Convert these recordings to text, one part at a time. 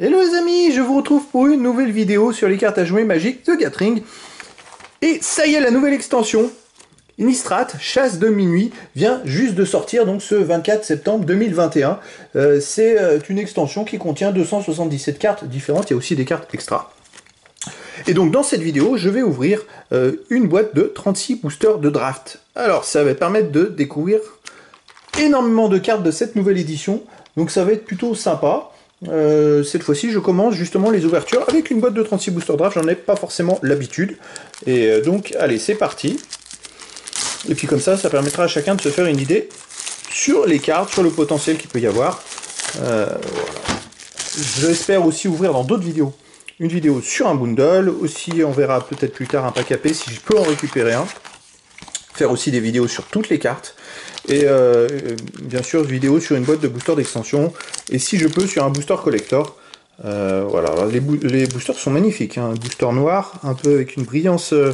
Hello les amis, je vous retrouve pour une nouvelle vidéo sur les cartes à jouer magiques de Gatring. Et ça y est, la nouvelle extension, Innistrad, Chasse de minuit, vient juste de sortir donc ce 24 septembre 2021. Euh, c'est euh, une extension qui contient 277 cartes différentes, il y a aussi des cartes extra. Et donc dans cette vidéo, je vais ouvrir euh, une boîte de 36 boosters de draft. Alors ça va permettre de découvrir énormément de cartes de cette nouvelle édition, donc ça va être plutôt sympa. Euh, cette fois-ci, je commence justement les ouvertures avec une boîte de 36 booster draft. J'en ai pas forcément l'habitude. Et euh, donc, allez, c'est parti. Et puis comme ça, ça permettra à chacun de se faire une idée sur les cartes, sur le potentiel qu'il peut y avoir. Euh, J'espère aussi ouvrir dans d'autres vidéos une vidéo sur un bundle. Aussi, on verra peut-être plus tard un pack AP si je peux en récupérer un. Faire aussi des vidéos sur toutes les cartes. Et euh, bien sûr, vidéo sur une boîte de booster d'extension. Et si je peux, sur un booster collector. Euh, voilà, les, boosters sont magnifiques. Hein. Un booster noir, un peu avec une brillance. Euh,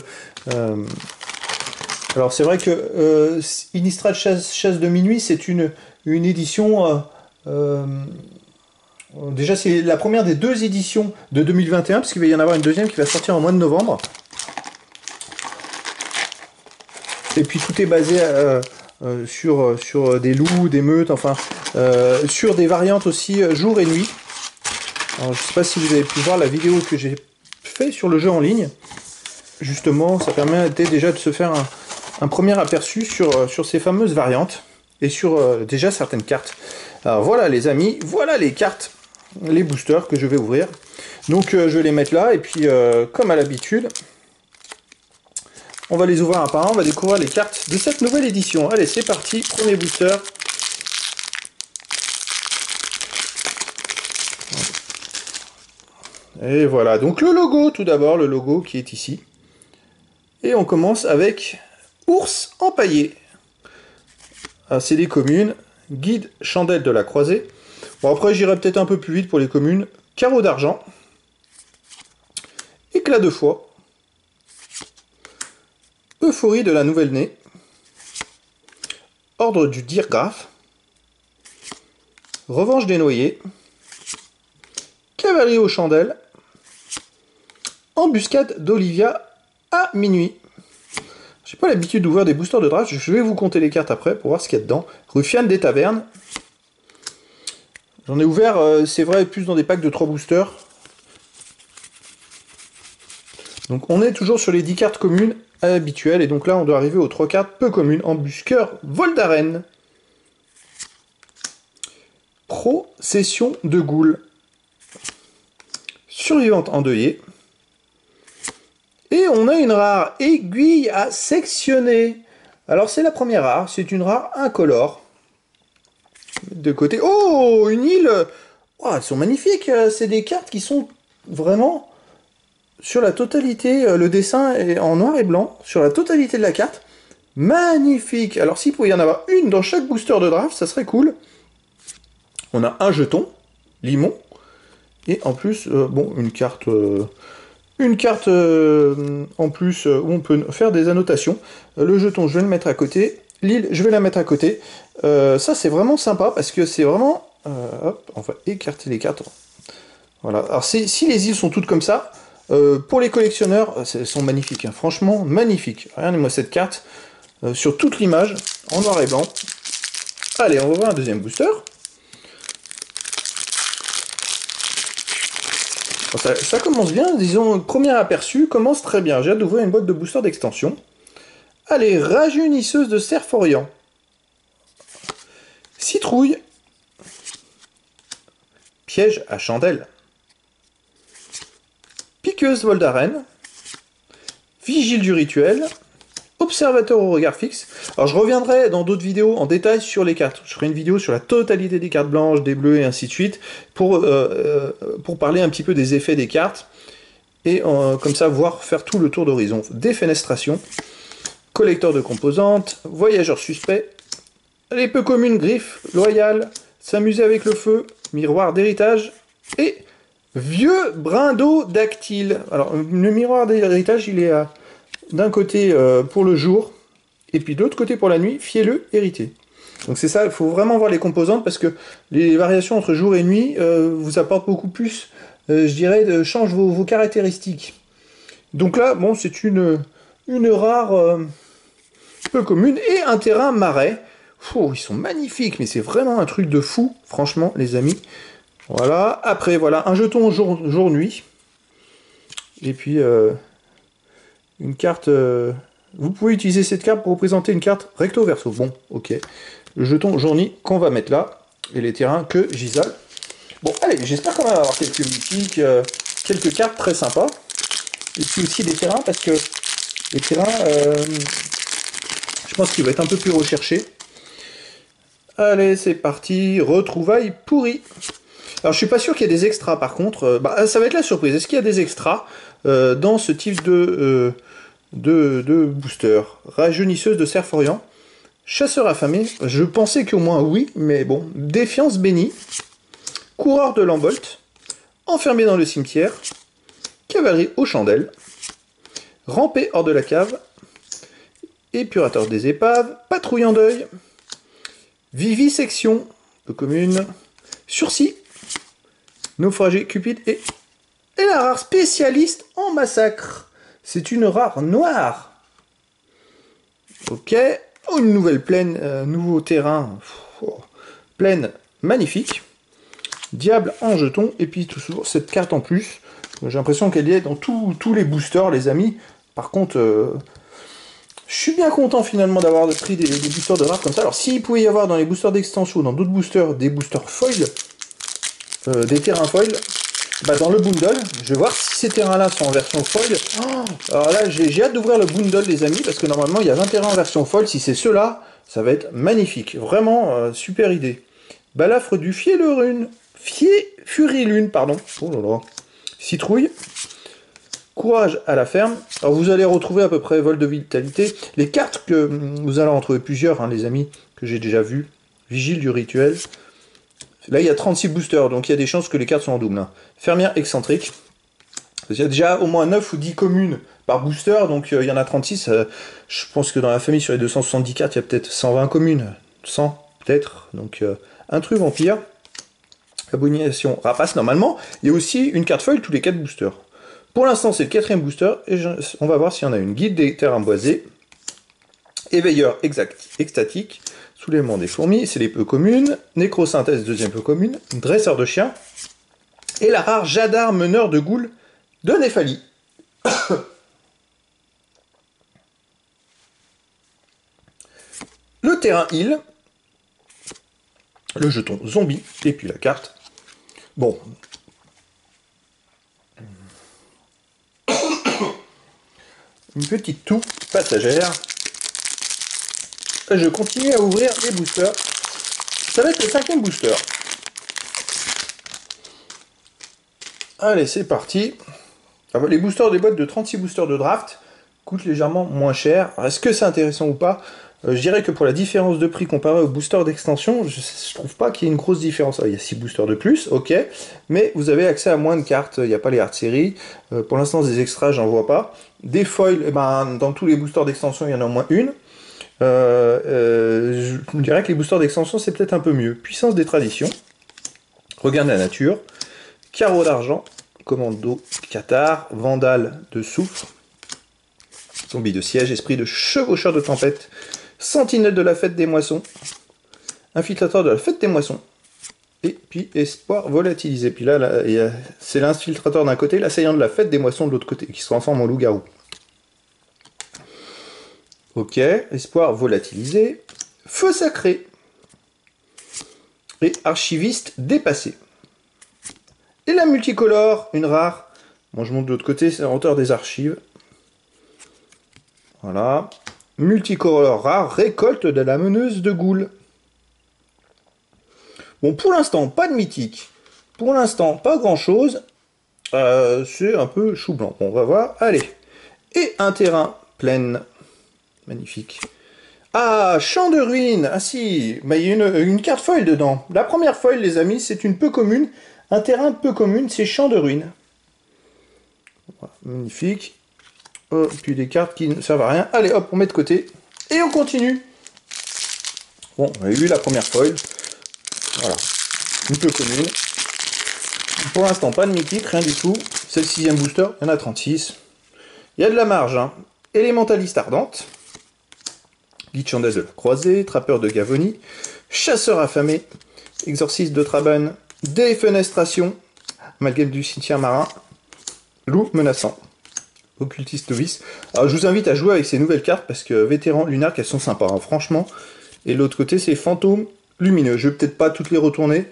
alors c'est vrai que Innistrad Chasse, de minuit, c'est une, une édition. déjà, c'est la première des deux éditions de 2021, puisqu'il va y en avoir une deuxième qui va sortir en mois de novembre. Et puis tout est basé à, euh, sur, euh, sur des loups, des meutes, enfin, euh, sur des variantes aussi jour et nuit. Je ne sais pas si vous avez pu voir la vidéo que j'ai fait sur le jeu en ligne. Justement, ça permettait déjà de se faire un, premier aperçu sur, sur ces fameuses variantes et sur déjà certaines cartes. Alors voilà les amis, voilà les cartes, les boosters que je vais ouvrir. Donc je vais les mettre là et puis comme à l'habitude, on va les ouvrir un par un, on va découvrir les cartes de cette nouvelle édition. Allez, c'est parti, premier booster. Et voilà, donc le logo tout d'abord, le logo qui est ici. Et on commence avec Ours empaillé. Ah, c'est des communes, guide chandelle de la croisée. Bon après j'irai peut-être un peu plus vite pour les communes. Carreau d'argent. Éclat de foie. Euphorie de la nouvelle-née. Ordre du Dirgraphe. Revanche des noyés. Cavalerie aux chandelles. Embuscade d'Olivia à minuit. J'ai pas l'habitude d'ouvrir des boosters de draft, je vais vous compter les cartes après pour voir ce qu'il y a dedans. Ruffiane des tavernes. J'en ai ouvert, euh, c'est vrai, plus dans des packs de 3 boosters. Donc on est toujours sur les 10 cartes communes habituelles, et donc là on doit arriver aux 3 cartes peu communes. Embusqueur, vol d'arène. Procession de Goules. Survivante endeuillée. Et on a une rare aiguille à sectionner. Alors c'est la première rare, c'est une rare incolore. De côté. Oh, une île oh, Elles sont magnifiques, c'est des cartes qui sont vraiment sur la totalité, euh, le dessin est en noir et blanc, sur la totalité de la carte. Magnifique Alors s'il pouvait y en avoir une dans chaque booster de draft, ça serait cool. On a un jeton, limon, et en plus, euh, bon, une carte... Euh, une carte en plus où on peut faire des annotations. le jeton, je vais le mettre à côté. L'île, je vais la mettre à côté. ça, c'est vraiment sympa parce que c'est vraiment... hop, on va écarter les cartes. Voilà. Alors, si les îles sont toutes comme ça, euh, pour les collectionneurs, euh, elles sont magnifiques, hein. franchement magnifiques. Regardez-moi cette carte euh, sur toute l'image, en noir et blanc. Allez, on va un deuxième booster. ça, commence bien, disons, premier aperçu commence très bien. J'ai hâte d'ouvrir une boîte de booster d'extension. Allez, rajeunisseuse de Orient. Citrouille. Piège à chandelle. Vigile du rituel, Observateur au regard fixe. Alors je reviendrai dans d'autres vidéos en détail sur les cartes. Je ferai une vidéo sur la totalité des cartes blanches, des bleues et ainsi de suite, pour, euh, euh, parler un petit peu des effets des cartes, et euh, comme ça voir faire tout le tour d'horizon. Défenestration, collecteur de composantes, voyageur suspect, les peu communes, griffes, loyal, s'amuser avec le feu, miroir d'héritage, et Vieux brindeau dactyle. Alors, le miroir d'héritage, il est d'un côté euh, pour le jour, et puis de l'autre côté pour la nuit, fiez-le hérité. Donc c'est ça, il faut vraiment voir les composantes parce que les variations entre jour et nuit euh, vous apportent beaucoup plus, euh, je dirais, de, change vos, caractéristiques. Donc là, bon, c'est une, rare euh, peu commune et un terrain marais. ils sont magnifiques, mais c'est vraiment un truc de fou, franchement, les amis. Voilà, après, voilà, un jeton jour-nuit. et puis, une carte... vous pouvez utiliser cette carte pour représenter une carte recto-verso. Bon, ok le jeton journée qu'on va mettre là, et les terrains que j'isole. Bon, allez, j'espère qu'on va avoir quelques mythiques, euh, quelques cartes très sympas, et puis aussi des terrains, parce que les terrains, euh, je pense qu'il va être un peu plus recherché. Allez, c'est parti, retrouvailles pourries. Alors, je suis pas sûr qu'il y ait des extras, par contre. Euh, bah, ça va être la surprise. Est-ce qu'il y a des extras dans ce type de, de, de booster? Rajeunisseuse de Orient Chasseur affamé, je pensais qu'au moins oui, mais bon. Défiance bénie, coureur de l'embolte, enfermé dans le cimetière, cavalerie aux chandelles, rampé hors de la cave, épurateur des épaves, patrouille en deuil, vivisection, peu commune, sursis, naufragé cupide et, la rare spécialiste en massacre. C'est une rare noire. Ok, Oh, une nouvelle plaine, euh, nouveau terrain, plaine magnifique. Diable en jeton, et puis toujours cette carte en plus. J'ai l'impression qu'elle est dans tous les boosters, les amis. Par contre, euh, je suis bien content finalement d'avoir pris des, boosters de rare comme ça. Alors, s'il pouvait y avoir dans les boosters d'extension, dans d'autres boosters, des boosters foil, euh, des terrains foil, bah, dans le bundle, je vais voir si ces terrains-là sont en version foil. Oh, alors là, j'ai hâte d'ouvrir le bundle, les amis, parce que normalement, il y a 20 terrains en version foil. Si c'est ceux-là, ça va être magnifique. Vraiment, euh, super idée. Balafre du Fielurune. Fier Furilune, pardon. Oh là là. Citrouille. Courage à la ferme. Alors vous allez retrouver à peu près vol de vitalité. Les cartes que vous allez en trouver plusieurs, hein, les amis, que j'ai déjà vu. Vigile du rituel. Là, il y a 36 boosters, donc il y a des chances que les cartes sont en double. Hein. Fermière excentrique. Il y a déjà au moins 9 ou 10 communes par booster, donc euh, il y en a 36. Euh, je pense que dans la famille, sur les 270 cartes, il y a peut-être 120 communes. 100 peut-être. Donc euh, un truc vampire. Abomination rapace normalement. Il y a aussi une carte foil tous les 4 boosters. Pour l'instant, c'est le quatrième booster, et on va voir s'il y en a une. Guide des terrains boisés. Éveilleur exact, extatique. Soulèvement des fourmis, c'est les peu communes. Nécrosynthèse, deuxième peu commune. Dresseur de chiens. Et la rare Jadar, meneur de goules de Néphalie. le terrain île. Le jeton zombie. Et puis la carte. Bon. Une petite toux passagère je continue à ouvrir les boosters. Ça va être le cinquième booster. Allez, c'est parti. Ah, les boosters des boîtes de 36 boosters de draft coûtent légèrement moins cher. Est-ce que c'est intéressant ou pas? Euh, Je dirais que pour la différence de prix comparé aux boosters d'extension, je, ne trouve pas qu'il y ait une grosse différence. Ah, il y a 6 boosters de plus, ok, mais vous avez accès à moins de cartes. Il n'y a pas les hard séries. Euh, pour l'instant, des extras, j'en vois pas. Des foils, eh ben, dans tous les boosters d'extension, il y en a au moins une. Euh, euh, je dirais que les boosters d'extension, c'est peut-être un peu mieux. Puissance des traditions. Regarde la nature. Carreau d'argent. Commando Qatar. Vandale de soufre. Zombie de siège. Esprit de chevaucheur de tempête. Sentinelle de la fête des moissons. Infiltrateur de la fête des moissons. Et puis espoir volatilisé. Puis là, là c'est l'infiltrateur d'un côté, l'assaillant de la fête des moissons de l'autre côté, qui se transforme en loup-garou. Ok, espoir volatilisé. Feu sacré. Et archiviste dépassé. Et la multicolore, une rare. Bon, je monte de l'autre côté, c'est hauteur des archives. Voilà. Multicolore rare, récolte de la meneuse de goule. Bon, pour l'instant, pas de mythique. Pour l'instant, pas grand-chose. Euh, c'est un peu chou blanc. Bon, on va voir. Allez. Et un terrain plein Magnifique. Ah, champ de ruines Ah si, bah, il y a une, carte foil dedans. La première foil, les amis, c'est une peu commune. Un terrain peu commune, c'est champ de ruines. magnifique. Oh, puis des cartes qui ne servent à rien. Allez, hop, on met de côté. Et on continue. Bon, on a eu la première foil. Voilà. Un peu commune. Pour l'instant, pas de mythique, rien du tout. C'est le sixième booster, il y en a 36. Il y a de la marge. Hein. Élémentaliste ardente. Guide chandelle de la croisée, trappeur de Gavonie, chasseur affamé, exorciste de Traban, défenestration, amalgame du cimetière marin, loup menaçant, occultiste novice. Alors je vous invite à jouer avec ces nouvelles cartes parce que vétéran lunaire, elles sont sympas, hein, franchement. Et l'autre côté, c'est fantôme lumineux. Je vais peut-être pas toutes les retourner.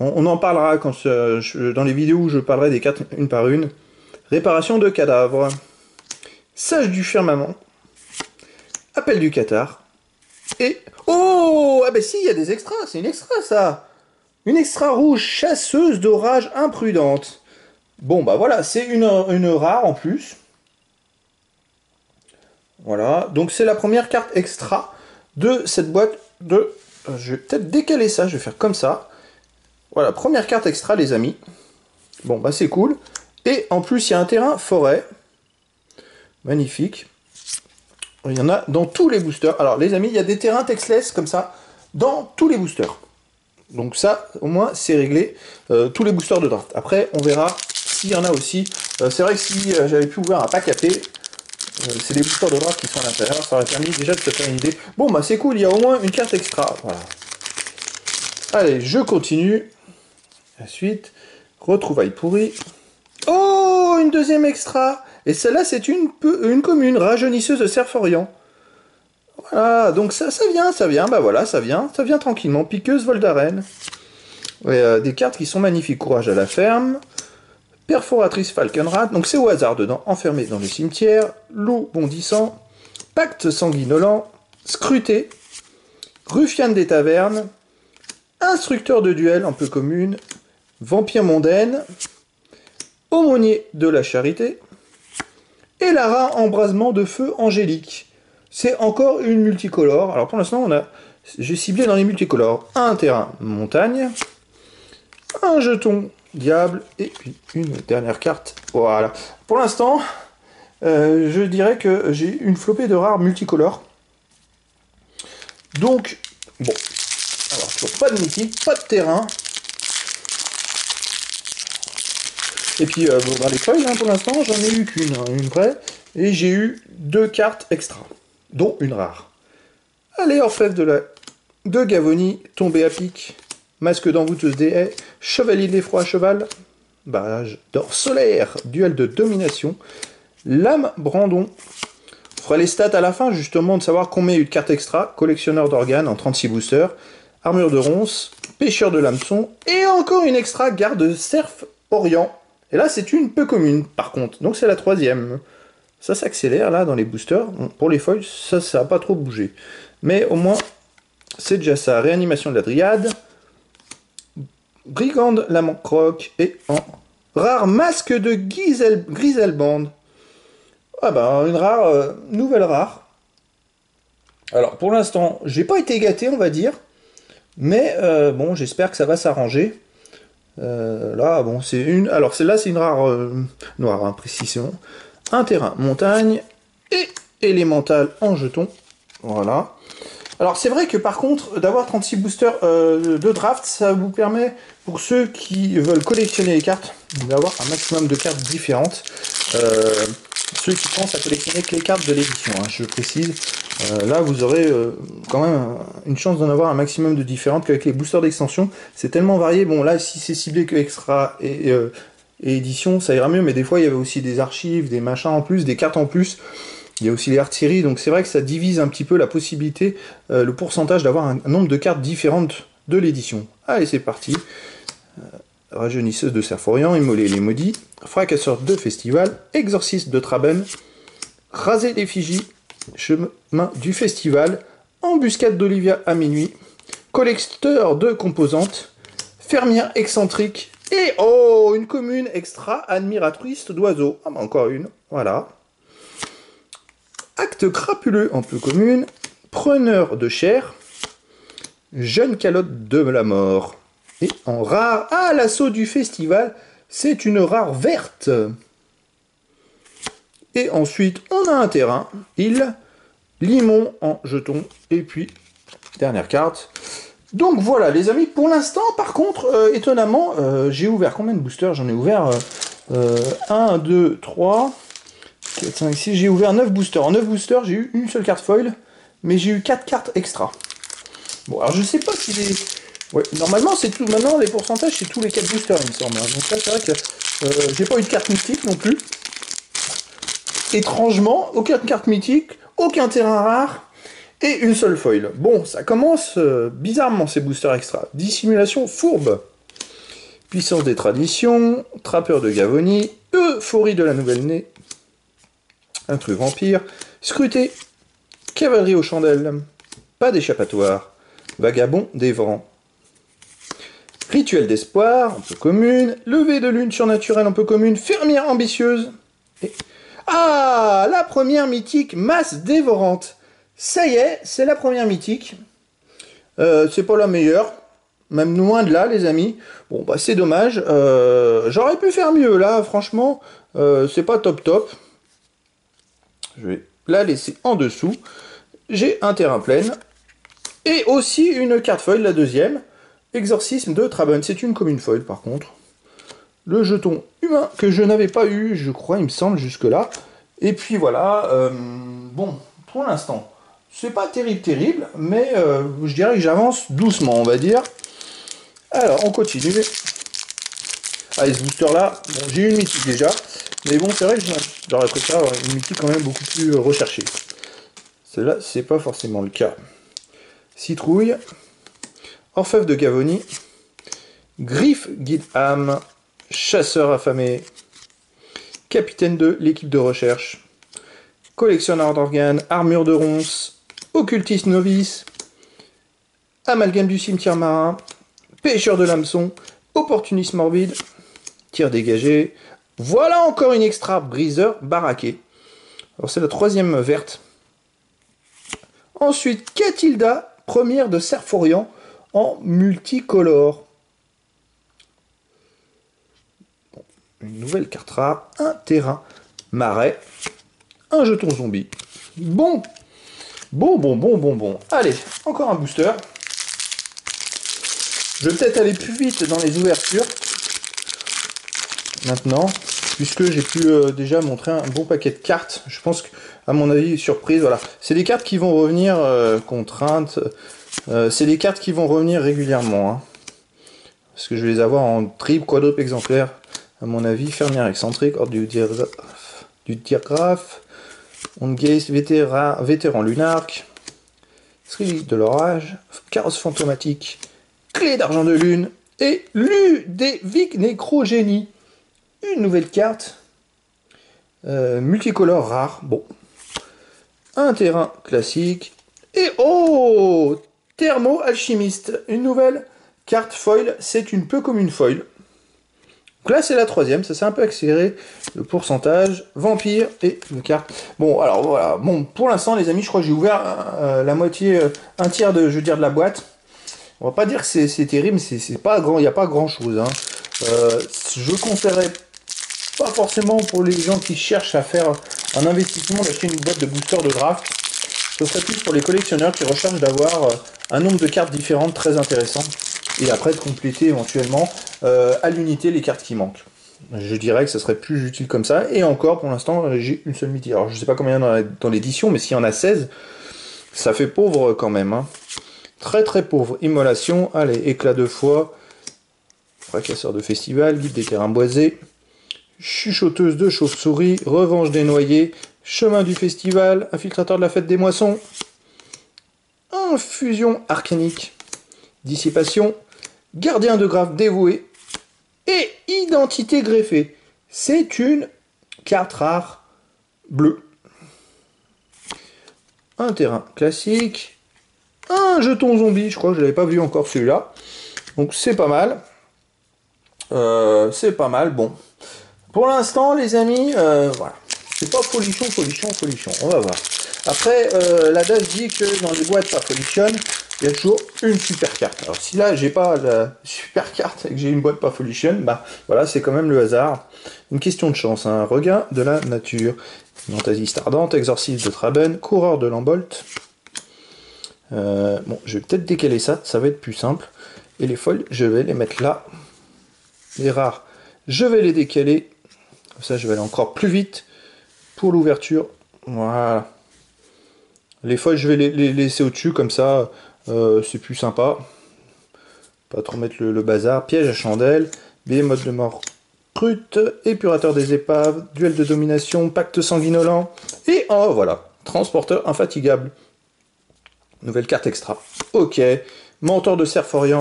On, en parlera quand dans les vidéos où je parlerai des cartes une par une. Réparation de cadavres. Sage du firmament. Appel du Qatar. Et... Oh Ah ben si, il y a des extras, c'est une extra ça Une extra rouge, chasseuse d'orage imprudente. Bon bah voilà, c'est une, une rare en plus. Voilà, donc c'est la première carte extra de cette boîte de... Je vais peut-être décaler ça, je vais faire comme ça. Voilà, première carte extra les amis. Bon bah c'est cool. Et en plus il y a un terrain forêt. Magnifique. Il y en a dans tous les boosters. Alors les amis, il y a des terrains textless comme ça dans tous les boosters. Donc ça, au moins, c'est réglé. Euh, tous les boosters de draft. Après, on verra s'il y en a aussi. Euh, c'est vrai que si euh, j'avais pu ouvrir un pack à thé, c'est les boosters de draft qui sont à l'intérieur. Ça aurait permis déjà de se faire une idée. Bon, bah c'est cool, il y a au moins une carte extra. Voilà. Allez, je continue. La suite. Retrouvailles pourries. Oh, une deuxième extra et celle-là, c'est une, une commune, rajeunisseuse de Cerf-Orient. Voilà, donc ça, ça vient, ça vient, bah voilà, ça vient, ça vient tranquillement. Piqueuse, vol d'arène. Euh, des cartes qui sont magnifiques. Courage à la ferme. Perforatrice Falkenrat, donc c'est au hasard dedans. Enfermé dans le cimetière. Loup bondissant. Pacte sanguinolent. Scruté. Ruffiane des tavernes. Instructeur de duel, un peu commune. Vampire mondaine. Aumônier de la charité et Lara Embrasement de Feu Angélique. C'est encore une multicolore. Alors pour l'instant, on a, j'ai ciblé dans les multicolores un terrain montagne, un jeton diable et puis une dernière carte. Voilà. Pour l'instant, euh, je dirais que j'ai une flopée de rares multicolores. Donc, bon. Alors, pas de mythique, pas de terrain. Et puis euh, dans les feuilles, hein, pour l'instant, j'en ai eu qu'une, hein, une vraie, et j'ai eu deux cartes extra, dont une rare. Allez, orfèvre de la de Gavonie, tombé à pic, masque d'envoûteuse des haies, chevalier de l'effroi à cheval, barrage d'or solaire, duel de domination, lame Brandon. On fera les stats à la fin, justement, de savoir combien il y a eu de cartes extra, collectionneur d'organes en 36 boosters, armure de ronce, pêcheur de l'hameçon, et encore une extra garde cerf orient et là, c'est une peu commune, par contre. Donc c'est la troisième. Ça s'accélère, là, dans les boosters. Pour les foils, ça, ça n'a pas trop bougé. Mais au moins, c'est déjà ça. Réanimation de la Dryade. Brigande la croque. Et en rare masque de Griselband. Ah bah, une rare, euh, nouvelle rare. Alors, pour l'instant, j'ai pas été gâté, on va dire. Mais euh, bon, j'espère que ça va s'arranger. Euh, là, bon, c'est une. Alors, celle-là, c'est une rare euh, noire, hein, précision. Un terrain montagne et élémental en jeton. Voilà. Alors, c'est vrai que par contre, d'avoir 36 boosters euh, de draft, ça vous permet, pour ceux qui veulent collectionner les cartes, d'avoir un maximum de cartes différentes. Ceux qui pensent à collectionner que les cartes de l'édition, hein, je précise. Euh, là, vous aurez euh, quand même une chance d'en avoir un maximum de différentes qu'avec les boosters d'extension. C'est tellement varié. Bon, là, si c'est ciblé que extra euh, et, édition, ça ira mieux. Mais des fois, il y avait aussi des archives, des machins en plus, des cartes en plus. Il y a aussi les art series. Donc, c'est vrai que ça divise un petit peu la possibilité, le pourcentage d'avoir un, nombre de cartes différentes de l'édition. Allez, c'est parti. Rajeunisseuse de Serforian, Immolé les maudits, Fracasseur de festival, Exorciste de Traben, Raser l'effigie, chemin du festival, embuscade d'Olivia à minuit, collecteur de composantes, fermière excentrique, et oh, une commune extra admiratrice d'oiseaux. Ah, bah encore une, voilà. Acte crapuleux en peu commune, preneur de chair, jeune calotte de la mort. Et en rare, à l'assaut du festival, c'est une rare verte. Et ensuite, on a un terrain, il, limon en jeton, et puis Dernière carte. Donc voilà les amis, pour l'instant par contre, euh, étonnamment, euh, j'ai ouvert combien de boosters? J'en ai ouvert 1, 2, 3, 4, 5, 6, j'ai ouvert 9 boosters. En 9 boosters, j'ai eu une seule carte foil, mais j'ai eu 4 cartes extra. Bon, alors je sais pas si les... Ouais, normalement c'est tout, maintenant les pourcentages c'est tous les 4 boosters il me semble. Hein. Donc là c'est vrai que euh, j'ai pas eu de carte mythique non plus. Étrangement, aucune carte mythique, aucun terrain rare, et une seule foil. Bon, ça commence euh, bizarrement ces boosters extra. Dissimulation fourbe. Puissance des traditions, trappeur de Gavonie, euphorie de la nouvelle-née, intrus vampire, scruté, cavalerie aux chandelles, pas d'échappatoire, vagabond dévorant. Rituel d'espoir, un peu commune, levée de lune surnaturelle un peu commune, fermière ambitieuse. Ah, la première mythique, masse dévorante. Ça y est, c'est la première mythique. Euh, c'est pas la meilleure, même loin de là, les amis. Bon, bah c'est dommage. Euh, j'aurais pu faire mieux, là, franchement. Euh, c'est pas top top. Je vais la laisser en dessous. J'ai un terrain plein. Et aussi une carte foil, la deuxième. Exorcisme de Traben. C'est une commune foil, par contre. Le jeton humain que je n'avais pas eu, je crois, il me semble, jusque-là. Et puis voilà. bon, pour l'instant, c'est pas terrible, terrible, mais euh, je dirais que j'avance doucement, on va dire. Alors, on continue. Allez, ce booster-là, bon, j'ai eu une mythique déjà, mais bon, c'est vrai que j'aurais préféré avoir une mythique quand même beaucoup plus recherchée. Celle-là, c'est pas forcément le cas. Citrouille, Orfèvre de Gavonie, Griffe Guidham, Chasseur affamé, Capitaine de l'équipe de recherche, Collectionneur d'organes, Armure de ronces, occultiste novice, amalgame du cimetière marin, pêcheur de l'hameçon, opportuniste morbide, tir dégagé. Voilà encore une extra briseur baraqué. Alors c'est la troisième verte. Ensuite, Catilda, première de Serforian en multicolore. une nouvelle carte rare, un terrain marais, un jeton zombie. Bon, Bon, bon, bon, bon, bon. Allez, encore un booster. Je vais peut-être aller plus vite dans les ouvertures. Maintenant, puisque j'ai pu euh, déjà montrer un bon paquet de cartes. Je pense que, à mon avis, surprise, voilà. C'est des cartes qui vont revenir, euh, contraintes. Euh, c'est des cartes qui vont revenir régulièrement. Hein. Parce que je vais les avoir en triple, quadruple exemplaire. À mon avis, fermière excentrique, hors du, diagraphe, du diagraphe vétéran, vétéran lunarque, de l'orage, carrosse fantomatique, clé d'argent de lune, et Ludévic Nécrogénie. Une nouvelle carte, euh, multicolore rare, bon. Un terrain classique, et oh Thermo Alchimiste, une nouvelle carte foil, c'est une peu comme une foil. Donc là, c'est la troisième, ça s'est un peu accéléré, le pourcentage, vampire et le carte. Bon, alors voilà, bon, pour l'instant, les amis, je crois que j'ai ouvert euh, la moitié, euh, un tiers de, je veux dire, de la boîte. On va pas dire que c'est terrible, c'est pas grand, il n'y a pas grand chose. Hein. Euh, je conseillerais pas forcément pour les gens qui cherchent à faire un investissement d'acheter une boîte de booster de draft. Ce serait plus pour les collectionneurs qui recherchent d'avoir un nombre de cartes différentes très intéressant et après de compléter éventuellement euh, à l'unité les cartes qui manquent. Je dirais que ça serait plus utile comme ça. Et encore, pour l'instant, j'ai une seule mythique. Alors, je sais pas combien dans l'édition, mais s'il y en a 16, ça fait pauvre quand même. Hein. Très très pauvre. Immolation, allez, éclat de foi, fracasseur de festival, guide des terrains boisés, chuchoteuse de chauve-souris, revanche des noyés, chemin du festival, infiltrateur de la fête des moissons, infusion arcanique, dissipation, gardien de grave dévoué et identité greffée. C'est une carte rare bleue. Un terrain classique. Un jeton zombie, je crois que je l'avais pas vu encore celui-là. Donc c'est pas mal. Euh, c'est pas mal, bon. Pour l'instant, les amis, euh, voilà. C'est pas folichon, folichon, folichon. On va voir. Après, euh, la date dit que dans les boîtes, ça folichonne il y a toujours une super carte. Alors si là j'ai pas la super carte et que j'ai une boîte pas Folition, bah voilà, c'est quand même le hasard. Une question de chance, un regain de la nature. Fantasiste ardente, exorciste de Traben, coureur de Lambolt, Euh, bon, je vais peut-être décaler ça, ça va être plus simple. Et les foils, je vais les mettre là. Les rares, je vais les décaler. ça, je vais aller encore plus vite pour l'ouverture. Voilà. Les foils, je vais les, laisser au-dessus, comme ça, euh, c'est plus sympa. Pas trop mettre le, bazar. Piège à chandelle, mode de mort brute, épurateur des épaves, duel de domination, pacte sanguinolent. Et oh voilà, transporteur infatigable. Nouvelle carte extra. Ok. Mentor de Serforian.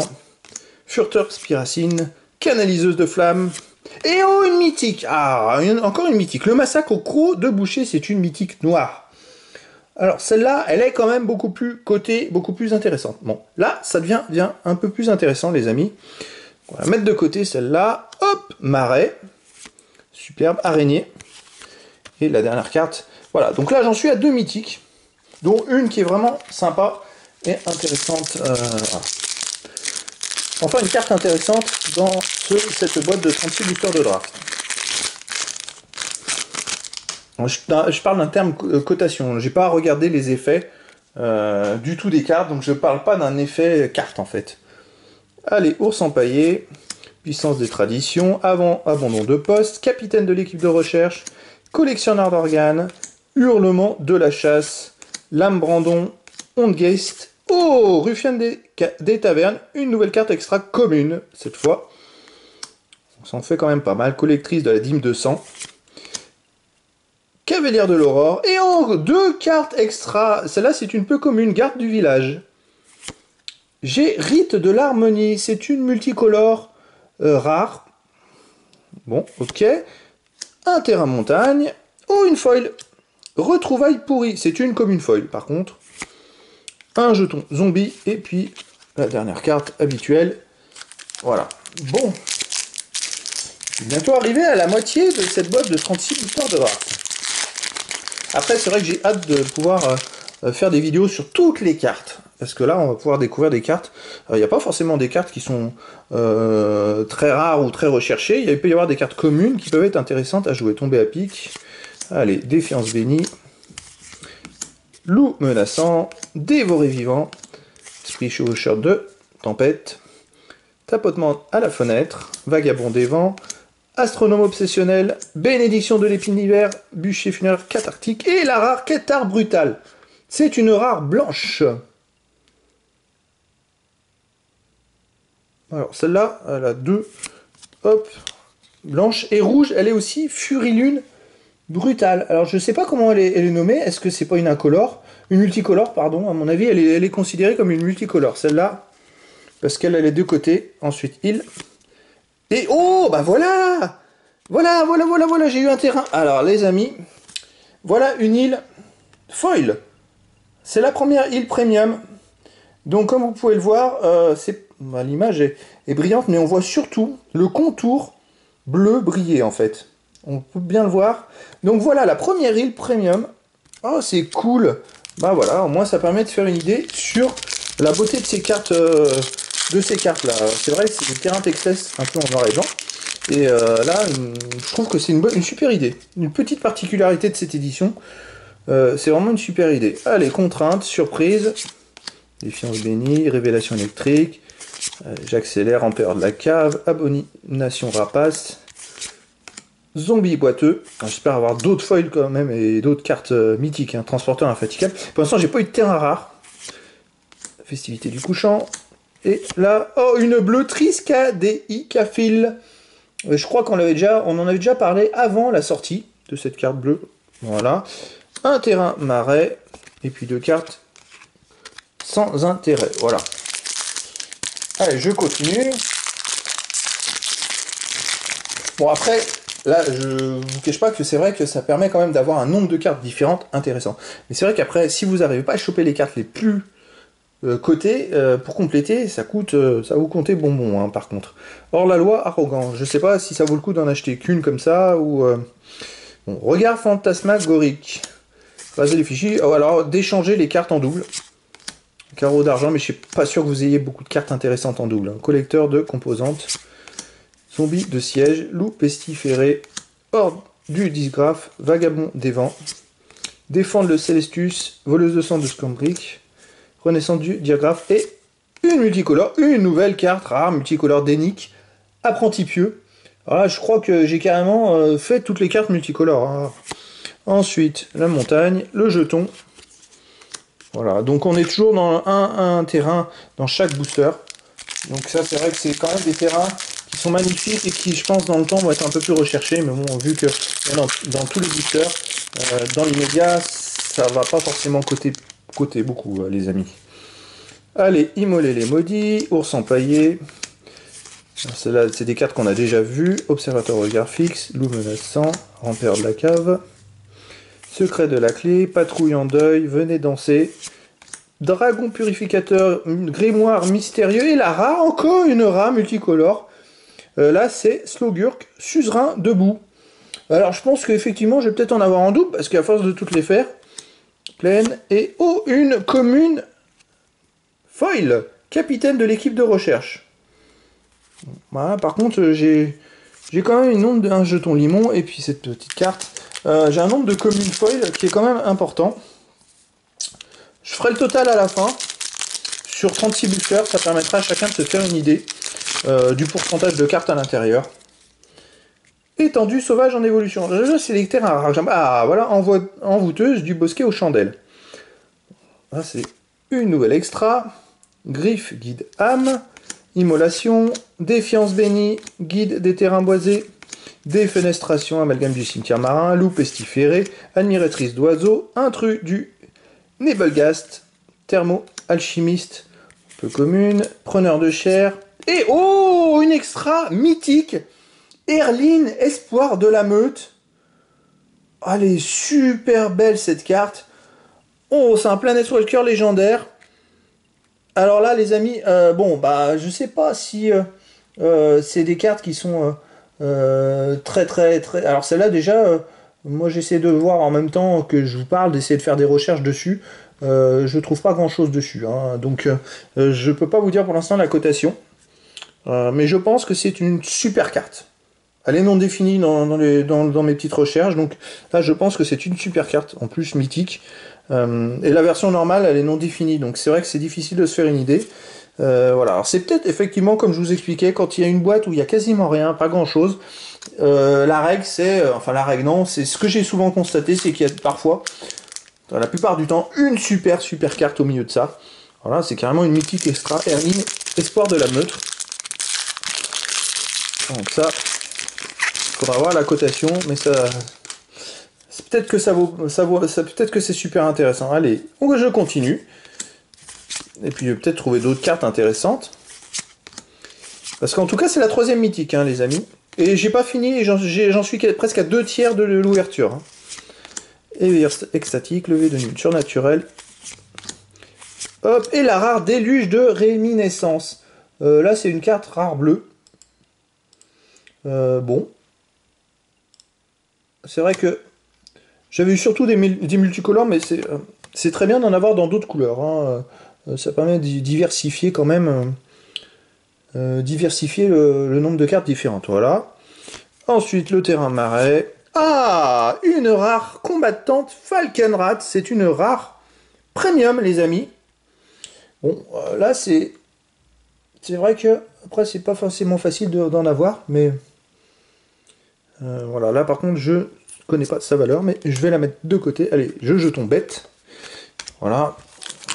Furteur Spiracine. Canaliseuse de flammes. Et oh, une mythique Ah, encore une mythique. Le massacre au croc de boucher, c'est une mythique noire. Alors, celle-là, elle est quand même beaucoup plus cotée, beaucoup plus intéressante. Bon, là, ça devient, un peu plus intéressant, les amis. On va mettre de côté celle-là. Hop, marais. Superbe, araignée. Et la dernière carte. Voilà, donc là, j'en suis à deux mythiques dont une qui est vraiment sympa et intéressante. Euh, enfin, une carte intéressante dans cette boîte de 36 boosters de draft. Je, parle d'un terme euh, cotation, j'ai pas regardé les effets euh, du tout des cartes, donc je parle pas d'un effet carte en fait. Allez, ours empaillé, puissance des traditions, avant abandon de poste, capitaine de l'équipe de recherche, collectionneur d'organes, hurlement de la chasse, Lame Brandon, Ondgeist. Oh Ruffian des, Tavernes, une nouvelle carte extra commune, cette fois. On s'en fait quand même pas mal. Collectrice de la dîme de sang. Cavalière de l'Aurore. Et oh Deux cartes extra. Celle-là, c'est une peu commune. Garde du village. J'ai Rite de l'Harmonie. C'est une multicolore euh, rare. Bon, ok. Un terrain montagne. Oh, une foil. Retrouvailles pourries, c'est une commune foil par contre. Un jeton zombie, et puis la dernière carte habituelle. Voilà. Bon. Bientôt arrivé à la moitié de cette boîte de 36 histoires de draft. Après, c'est vrai que j'ai hâte de pouvoir euh, faire des vidéos sur toutes les cartes. Parce que là, on va pouvoir découvrir des cartes. Il n'y a pas forcément des cartes qui sont euh, très rares ou très recherchées. Il peut y avoir des cartes communes qui peuvent être intéressantes à jouer. Tomber à pic. Allez, défiance bénie. Loup menaçant. Dévoré vivant. Esprit chevaucheur de tempête. Tapotement à la fenêtre. Vagabond des vents. Astronome obsessionnel. Bénédiction de l'épine d'hiver. Bûcher funéraire cathartique. Et la rare Kétar brutale. C'est une rare blanche. Alors celle-là, elle a deux. Hop. Blanche et rouge. Elle est aussi Furilune brutale. Alors je sais pas comment elle est, nommée, est-ce que c'est pas une incolore? Une multicolore, pardon, à mon avis, elle est, considérée comme une multicolore. Celle-là, parce qu'elle a les deux côtés. Ensuite, il. Et oh, bah voilà Voilà, voilà, voilà, voilà, j'ai eu un terrain. Alors les amis, voilà une île foil. C'est la première île premium. Donc comme vous pouvez le voir, euh, bah, l'image est, est brillante, mais on voit surtout le contour bleu briller en fait. On peut bien le voir. Donc voilà, la première île premium. Oh, c'est cool. Bah voilà, au moins ça permet de faire une idée sur la beauté de ces cartes, euh, de ces cartes là. C'est vrai, c'est des terrain Texas un peu en noir et blanc. Et euh, là, je trouve que c'est une, super idée. Une petite particularité de cette édition. Euh, c'est vraiment une super idée. Allez, contraintes, surprise. Défiance bénie, révélation électrique. J'accélère, empereur de la cave, abomination rapace, Zombie boiteux. J'espère avoir d'autres foils quand même et d'autres cartes euh, mythiques. Hein. Transporteur infatigable. Pour l'instant, j'ai pas eu de terrain rare. Festivité du couchant. Et là, oh, une bleue Triscadei Cafil. Euh, je crois qu'on en avait déjà parlé avant la sortie de cette carte bleue. Voilà. Un terrain marais. Et puis deux cartes sans intérêt. Voilà. Allez, je continue. Bon, après, Là, je vous cache pas que c'est vrai que ça permet quand même d'avoir un nombre de cartes différentes intéressant. Mais c'est vrai qu'après, si vous n'arrivez pas à choper les cartes les plus euh, cotées, euh, pour compléter, ça coûte, euh, ça vous compter bonbon, hein, par contre. Or la loi, arrogant. Je sais pas si ça vaut le coup d'en acheter qu'une comme ça, ou... Bon, regard fantasmagorique. Basez les fichiers. Oh, alors, d'échanger les cartes en double. Carreau d'argent, mais je suis pas sûr que vous ayez beaucoup de cartes intéressantes en double. Hein. Collecteur de composantes. Zombie de siège, loup pestiféré, horde du disgraphe, vagabond des vents, défendre le Célestus, voleuse de sang de Scambric, Renaissance du diagraphe et une multicolore, une nouvelle carte rare multicolore d'Enic, apprenti pieux. Alors je crois que j'ai carrément euh, fait toutes les cartes multicolores. Hein. Ensuite, la montagne, le jeton. Voilà, donc on est toujours dans un, terrain dans chaque booster. Donc ça, c'est vrai que c'est quand même des terrains qui sont magnifiques et qui, je pense, dans le temps vont être un peu plus recherchés. Mais bon, vu que dans, dans tous les boosters, euh, dans l'immédiat, ça va pas forcément coter, beaucoup, euh, les amis. Allez, immoler les maudits, ours empaillé. C'est des cartes qu'on a déjà vues. Observateur regard fixe, loup menaçant, rampeur de la cave. Secret de la clé, patrouille en deuil, venez danser. Dragon purificateur, grimoire mystérieux et la rare, encore une rare multicolore. Euh, là, c'est Slowgurk, suzerain debout. Alors, je pense qu'effectivement, je vais peut-être en avoir en double, parce qu'à force de toutes les faire, et oh, une commune foil, capitaine de l'équipe de recherche. Voilà, par contre, j'ai quand même une nombre d'un jeton limon, et puis cette petite carte. Euh, j'ai un nombre de communes foil qui est quand même important. Je ferai le total à la fin. Sur 36 boosters, ça permettra à chacun de se faire une idée euh, du pourcentage de cartes à l'intérieur. Étendue sauvage en évolution. Je c'est les terrains Ah, voilà, envoûteuse du bosquet aux chandelles. c'est une nouvelle extra. Griffe, guide âme. Immolation. Défiance bénie. Guide des terrains boisés. Défenestration, amalgame du cimetière marin, loup pestiféré, admiratrice d'oiseaux, intrus du Nebelgast, thermo-alchimiste, peu commune, preneur de chair, et oh, une extra mythique, Erline, espoir de la meute. Ah, elle est super belle cette carte. Oh, c'est un Planet Walker légendaire. Alors là, les amis, euh, bon, bah, je sais pas si euh, euh, c'est des cartes qui sont très très très. Alors celle-là déjà, moi j'essaie de voir en même temps que je vous parle, d'essayer de faire des recherches dessus. Je trouve pas grand chose dessus, hein. donc je peux pas vous dire pour l'instant la cotation, mais je pense que c'est une super carte. Elle est non définie dans, mes petites recherches, donc là je pense que c'est une super carte, en plus mythique. et la version normale, elle est non définie, donc c'est vrai que c'est difficile de se faire une idée. Euh, voilà, alors c'est peut-être effectivement, comme je vous expliquais, quand il y a une boîte où il y a quasiment rien, pas grand-chose, euh, la règle c'est, euh, enfin la règle non, c'est ce que j'ai souvent constaté, c'est qu'il y a parfois, la plupart du temps, une super super carte au milieu de ça. Voilà, c'est carrément une mythique extra, Erline, espoir de la meute. Donc ça, faudra voir la cotation, mais ça, peut-être que ça vaut, ça vaut, ça peut-être que c'est super intéressant. Allez, je continue. Et puis peut-être trouver d'autres cartes intéressantes. Parce qu'en tout cas, c'est la troisième mythique, hein, les amis. Et j'ai pas fini, j'en suis presque à deux tiers de l'ouverture. Hein. extatique, levé de nuit surnaturel. Hop, et la rare déluge de réminiscence. Euh, là, c'est une carte rare bleue. Euh, bon. C'est vrai que j'avais eu surtout des, multicolores, mais euh, c'est très bien d'en avoir dans d'autres couleurs. Hein. Euh, ça permet de diversifier quand même, euh, diversifier le, nombre de cartes différentes. Voilà. Ensuite, le terrain marais. Ah Une rare combattante Falkenrat. C'est une rare premium, les amis. Bon, là, c'est... C'est vrai que, après, c'est pas forcément facile d'en avoir, mais... voilà, là, par contre, je connais pas sa valeur, mais je vais la mettre de côté. Allez, je jeton bête. Voilà,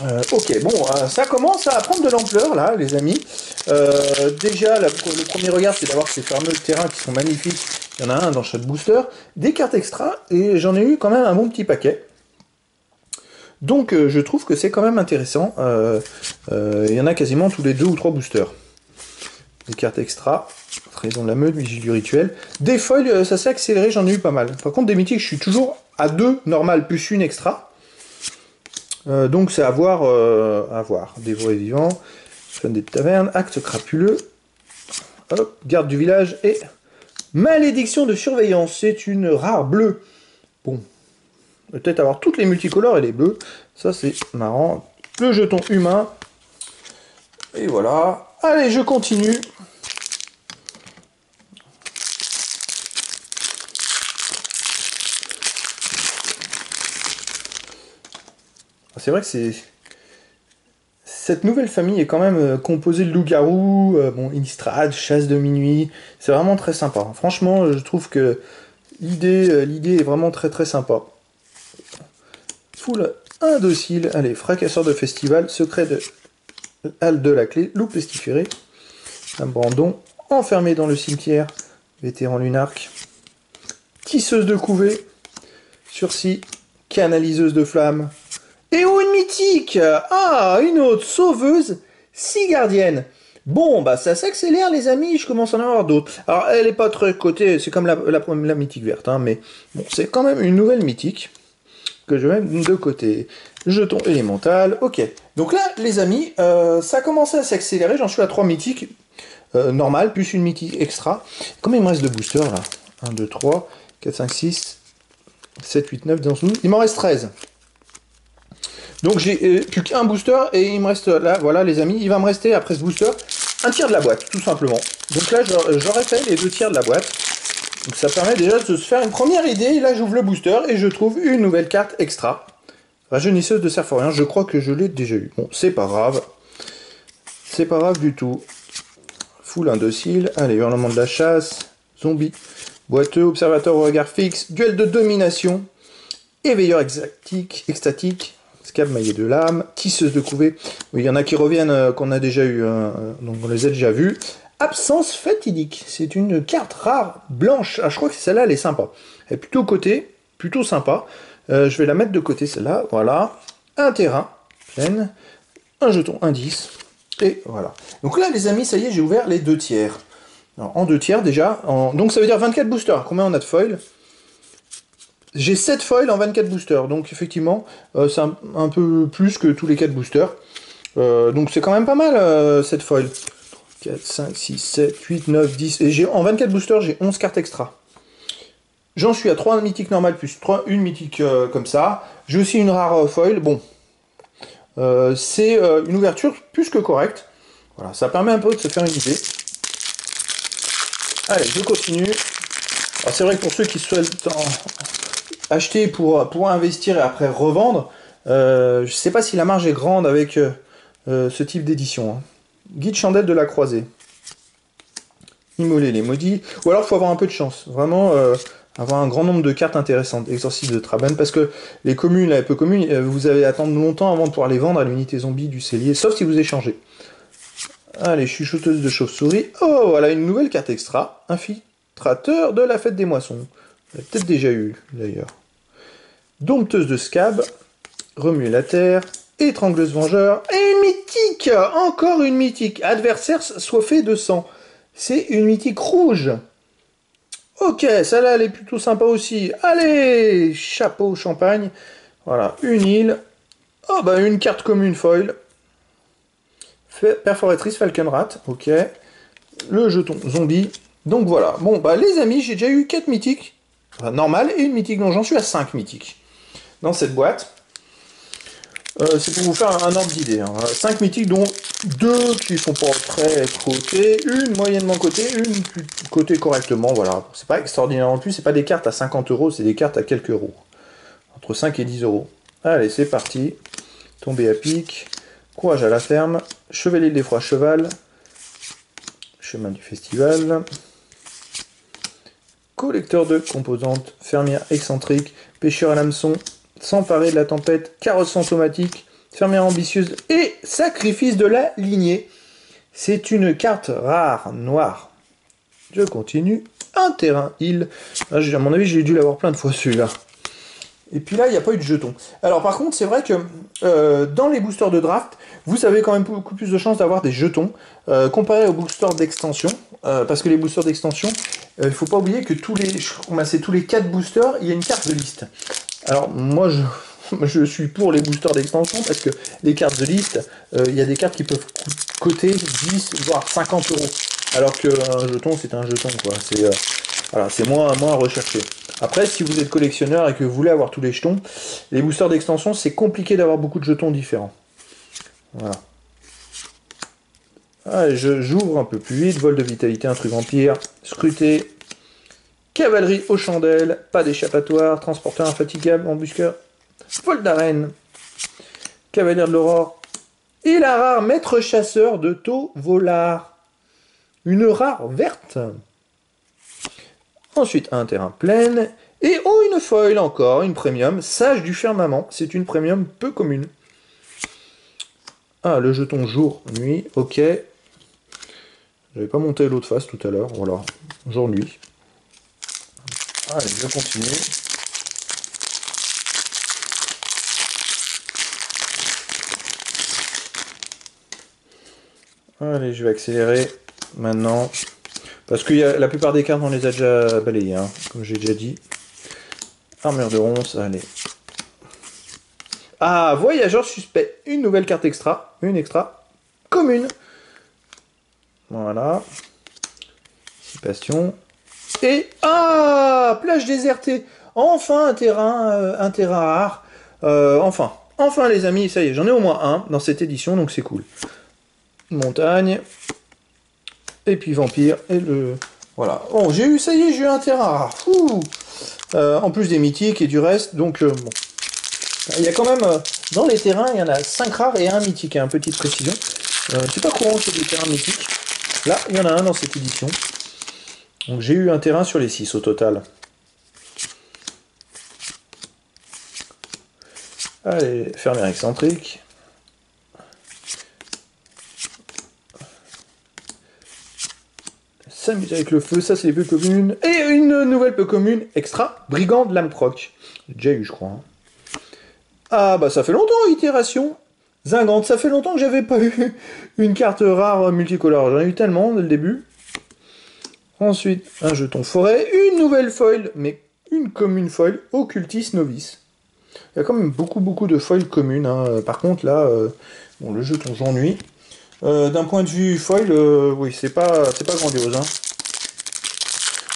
euh, ok, bon, euh, ça commence à prendre de l'ampleur là, les amis. Euh, déjà, le premier regard, c'est d'avoir ces fameux terrains qui sont magnifiques. Il y en a un dans chaque booster. Des cartes extra, et j'en ai eu quand même un bon petit paquet. Donc, je trouve que c'est quand même intéressant. Il y en a quasiment tous les deux ou trois boosters. Des cartes extra. Trahison de la meute, vigile du rituel. Des foils, ça s'est accéléré, j'en ai eu pas mal. Par contre, des mythiques, je suis toujours à deux normales plus une extra. Euh, donc c'est à voir, euh. Dévoré vivant, fin des tavernes, acte crapuleux, hop, garde du village et malédiction de surveillance. C'est une rare bleue. Bon, peut-être avoir toutes les multicolores et les bleus. Ça c'est marrant. Le jeton humain. Et voilà. Allez, je continue. C'est vrai que c'est. cette nouvelle famille est quand même euh, composée de loup-garou, euh, bon, Innistrad, chasse de minuit. C'est vraiment très sympa. Franchement, je trouve que l'idée, euh, est vraiment très très sympa. Full indocile. Allez, fracasseur de festival, secret de halle de la clé, loup pestiféré. Un brandon enfermé dans le cimetière, vétéran lunarque. Tisseuse de couvée, sursis, canaliseuse de flammes. Et oh, une mythique Ah, une autre sauveuse, six gardiennes. Bon, bah ça s'accélère les amis, je commence à en avoir d'autres. Alors elle est pas très cotée, c'est comme la, la, mythique verte, hein, mais bon, c'est quand même une nouvelle mythique que je mets de côté. Jeton élémental, ok. Donc là les amis, euh, ça a commencé à s'accélérer, j'en suis à trois mythiques euh, normales, plus une mythique extra. Combien il me reste de boosters là? 1, 2, 3, 4, 5, 6, 7, 8, 9, 10, 12. Il m'en reste 13. Donc j'ai euh, plus qu'un booster et il me reste là, voilà les amis, il va me rester après ce booster un tiers de la boîte, tout simplement. Donc là j'aurais fait les deux tiers de la boîte. Donc ça permet déjà de se faire une première idée. Là j'ouvre le booster et je trouve une nouvelle carte extra. Rajeunisseuse de Serforien, je crois que je l'ai déjà eu. Bon, c'est pas grave. C'est pas grave du tout. Full indocile. Allez, hurlement de la chasse. Zombie. Boiteux, observateur au regard fixe. Duel de domination. Éveilleur extatique Maillet de lame, tisseuse de couvée. Oui, il y en a qui reviennent euh, qu'on a déjà eu, euh, donc on les a déjà vus. Absence fatidique, c'est une carte rare blanche. Ah, je crois que celle-là, elle est sympa. Elle est plutôt côté, plutôt sympa. Euh, je vais la mettre de côté, celle-là. Voilà. Un terrain, pleine. Un jeton, indice. Et voilà. Donc là, les amis, ça y est, j'ai ouvert les deux tiers. en deux tiers déjà. Donc ça veut dire 24 boosters. Combien on a de foils j'ai 7 foils en 24 boosters, donc effectivement, euh, c'est un, peu plus que tous les 4 boosters. Euh, donc c'est quand même pas mal, euh, 7 foils. 4, 5, 6, 7, 8, 9, 10. Et en 24 boosters, j'ai 11 cartes extra. J'en suis à 3 mythiques normales, plus 3, une mythique euh, comme ça. J'ai aussi une rare foil. Bon, c'est une ouverture plus que correcte. Voilà, ça permet un peu de se faire une idée. Allez, je continue. c'est vrai que pour ceux qui souhaitent en, acheter pour, pour investir et après revendre, euh, je ne sais pas si la marge est grande avec euh, euh, ce type d'édition. Hein. Guide chandelle de la croisée. Immoler les maudits. Ou alors il faut avoir un peu de chance. Vraiment avoir un grand nombre de cartes intéressantes. Exorcisme de Traben. Parce que les communes, les peu communes, vous à attendre longtemps avant de pouvoir les vendre à l'unité zombie du cellier. Sauf si vous échangez. Allez, chuchoteuse de chauve-souris. Oh, voilà une nouvelle carte extra. Infiltrateur de la fête des moissons. peut-être déjà eu d'ailleurs. Dompteuse de scab, remuer la terre, étrangleuse vengeur, et mythique Encore une mythique Adversaire fait de sang. C'est une mythique rouge. Ok, celle-là, elle est plutôt sympa aussi. Allez Chapeau champagne. Voilà, une île. Oh, bah, une carte commune foil. Perforatrice Falconrat. Ok. Le jeton zombie. Donc voilà. Bon, bah, les amis, j'ai déjà eu 4 mythiques. Enfin, normal, et une mythique. Donc j'en suis à 5 mythiques dans cette boîte. Euh, c'est pour vous faire un, ordre d'idée. 5 hein. mythiques, dont 2 qui sont pas très cotés, une moyennement cotée, une cotée correctement. Voilà, c'est pas extraordinaire en plus, c'est pas des cartes à 50 euros, c'est des cartes à quelques euros. Entre 5 et 10 euros. Allez, c'est parti. Tomber à pic. Courage à la ferme. Chevalier des froids cheval. Chemin du festival. Collecteur de composantes. Fermière excentrique. Pêcheur à l'hameçon s'emparer de la tempête, carrosse automatique, fermière ambitieuse et sacrifice de la lignée. C'est une carte rare, noire. Je continue. Un terrain, île. Ah, à mon avis, j'ai dû l'avoir plein de fois celui-là. Et puis là, il n'y a pas eu de jetons. Alors par contre, c'est vrai que euh, dans les boosters de draft, vous avez quand même beaucoup plus de chances d'avoir des jetons euh, comparé aux boosters d'extension. Euh, parce que les boosters d'extension, il ne faut pas oublier que tous les, tous les 4 boosters, il y a une carte de liste. Alors moi je, je suis pour les boosters d'extension parce que les cartes de liste, euh, il y a des cartes qui peuvent coûter 10 voire 50 euros. Alors qu'un jeton c'est un jeton quoi. C'est euh, voilà, c'est moins, moins à rechercher. Après, si vous êtes collectionneur et que vous voulez avoir tous les jetons, les boosters d'extension, c'est compliqué d'avoir beaucoup de jetons différents. Voilà. Allez, j'ouvre un peu plus vite. Vol de vitalité, un truc vampire. Scruter. Cavalerie aux chandelles, pas d'échappatoire, transporteur infatigable, embusqueur, vol d'arène, cavalière de l'aurore, Et la rare maître chasseur de taux volard. Une rare verte. Ensuite, un terrain plein. Et oh, une foil encore, une premium. Sage du firmament. C'est une premium peu commune. Ah, le jeton jour-nuit. Ok. J'avais pas monté l'autre face tout à l'heure. Voilà. Jour-nuit. Allez, je continue. Allez, je vais accélérer maintenant. Parce que la plupart des cartes, on les a déjà balayées, hein, comme j'ai déjà dit. Armure de ronce, allez. Ah, voyageur suspect. Une nouvelle carte extra. Une extra. Commune. Voilà. Dissipation. Et... Ah Plage désertée. Enfin un terrain, euh, un terrain rare. Euh, enfin. Enfin les amis, ça y est, j'en ai au moins un dans cette édition, donc c'est cool. Montagne. Et puis vampire. Et le... Voilà. Bon, j'ai eu, ça y est, j'ai eu un terrain rare. Euh, en plus des mythiques et du reste, donc bon. Il y a quand même, dans les terrains, il y en a 5 rares et un mythique, hein, petite précision. c'est pas courant c'est des terrains mythiques. Là, il y en a un dans cette édition. Donc j'ai eu un terrain sur les 6 au total. Allez, fermière excentrique. S'amuser avec le feu, ça c'est les peu communes. Et une nouvelle peu commune, extra, brigand de lame proc. J'ai déjà eu, je crois. Ah bah ça fait longtemps, itération. Zingante, ça fait longtemps que j'avais pas eu une carte rare multicolore. J'en ai eu tellement dès le début. Ensuite, un jeton forêt, une nouvelle foil, mais une commune foil, occultiste novice. Il y a quand même beaucoup beaucoup de foils communes. Hein. Par contre là, euh, bon le jeton j'ennuie. Euh, d'un point de vue foil, euh, oui c'est pas pas grandiose. Hein.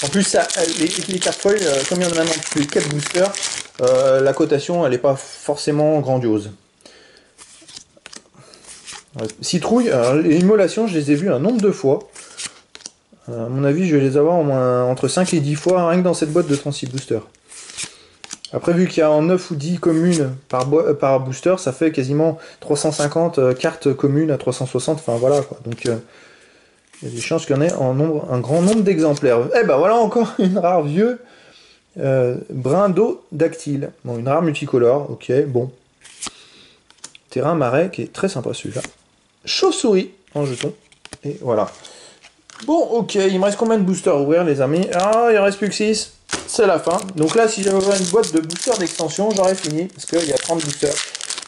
En plus ça, les, cartes foil, comme il y en a maintenant les 4 boosters, la cotation elle est pas forcément grandiose. Citrouille, les immolations je les ai vues un nombre de fois. Euh, à mon avis, je vais les avoir entre 5 et 10 fois, rien que dans cette boîte de 36 boosters. Après, vu qu'il y a en 9 ou 10 communes par, euh, par booster, ça fait quasiment 350 euh, cartes communes à 360. Enfin voilà quoi. Donc il y a des chances qu'il y en ait un grand nombre d'exemplaires. Eh ben voilà encore une rare vieux euh, brin dactyle. Bon, une rare multicolore, ok, bon. Terrain marais qui est très sympa celui-là. Chauve-souris en jeton. Et voilà. Bon, ok, il me reste combien de boosters à ouvrir, les amis Ah, il en reste plus que 6. C'est la fin. Donc là, si j'avais une boîte de boosters d'extension, j'aurais fini, parce qu'il y a 30 boosters.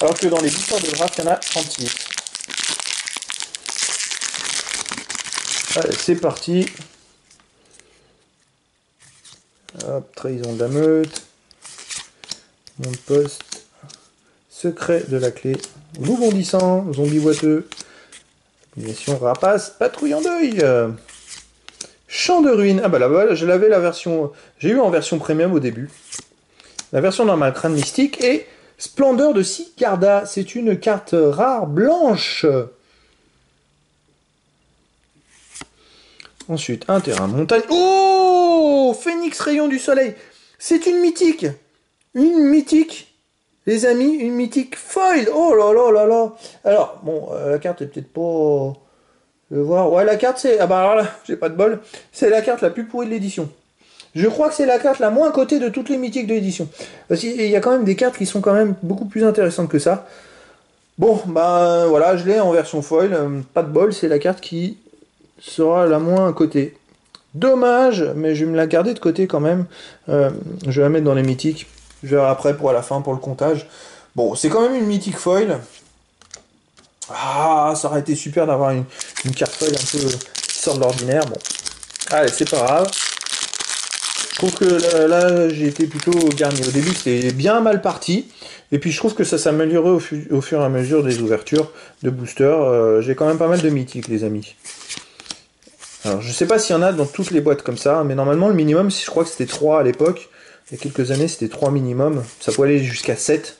Alors que dans les boosters de draft, il y en a 36. Allez, c'est parti. Hop, trahison de la meute. Mon poste. Secret de la clé. Loup bondissant, zombie boiteux. Mission rapace, patrouille en deuil. Champ de ruines. Ah bah là-bas, je l'avais la version. J'ai eu en version premium au début. La version normale crâne mystique et Splendeur de Sicarda. C'est une carte rare blanche. Ensuite, un terrain montagne. Oh Phénix rayon du soleil. C'est une mythique. Une mythique les amis, une mythique foil. Oh là là là là. Alors, bon, euh, la carte est peut-être pas... Je voir. Ouais, la carte, c'est... Ah bah alors là, j'ai pas de bol. C'est la carte la plus pourrie de l'édition. Je crois que c'est la carte la moins cotée de toutes les mythiques de l'édition. Qu'il y a quand même des cartes qui sont quand même beaucoup plus intéressantes que ça. Bon, bah voilà, je l'ai en version foil. Euh, pas de bol, c'est la carte qui sera la moins cotée. Dommage, mais je vais me la garder de côté quand même. Euh, je vais la mettre dans les mythiques. Je verrai après pour la fin, pour le comptage. Bon, c'est quand même une mythique foil. Ah, ça aurait été super d'avoir une, carte foil un peu qui sort de l'ordinaire. Bon, allez, c'est pas grave. Je trouve que là, j'ai été plutôt dernier. Au début, c'était bien mal parti. Et puis, je trouve que ça s'améliorait au, au, fur et à mesure des ouvertures de boosters. Euh, j'ai quand même pas mal de mythiques, les amis. Alors, je sais pas s'il y en a dans toutes les boîtes comme ça, mais normalement, le minimum, je crois que c'était 3 à l'époque. Il y a quelques années, c'était 3 minimum. Ça pouvait aller jusqu'à 7.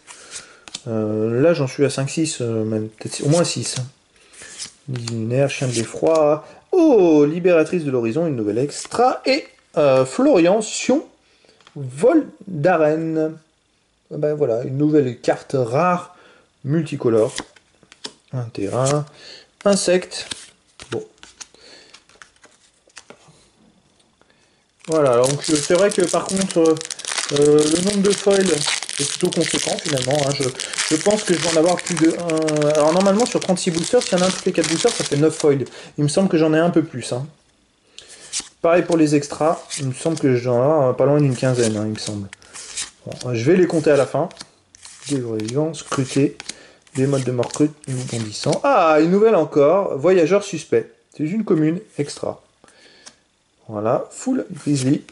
Euh, là, j'en suis à 5-6, euh, même peut-être au moins 6. Lunaire, chien de l'effroi. Oh, libératrice de l'horizon, une nouvelle extra. Et euh, Florian Sion, vol d'arène. Ben voilà, une nouvelle carte rare multicolore. Un terrain. Insecte. Bon. Voilà, donc c'est vrai que par contre, euh, le nombre de foils est plutôt conséquent finalement. Hein. Je, pense que je vais en avoir plus de 1. Alors normalement sur 36 boosters, s'il y en a un toutes les 4 boosters, ça fait 9 foils. Il me semble que j'en ai un peu plus. Hein. Pareil pour les extras, il me semble que j'en ai pas loin d'une quinzaine, hein, il me semble. je vais les compter à la fin. Des vivants, scrutés, des modes de mort crut, bondissant. Ah, une nouvelle encore, voyageur suspect. C'est une commune extra. Voilà, full grizzly,